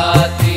cidade.